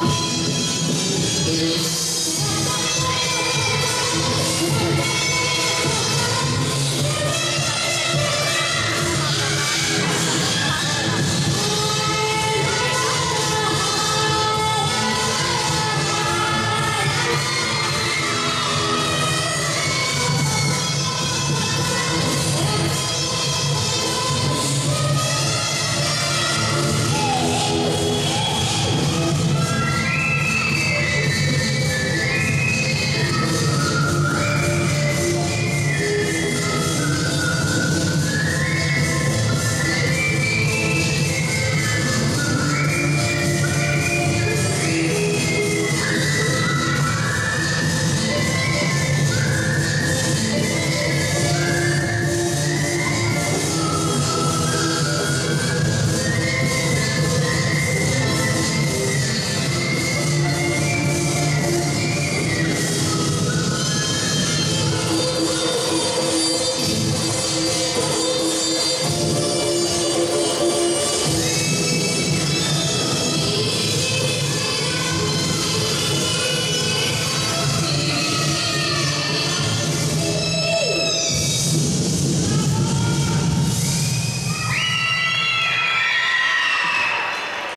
Deus.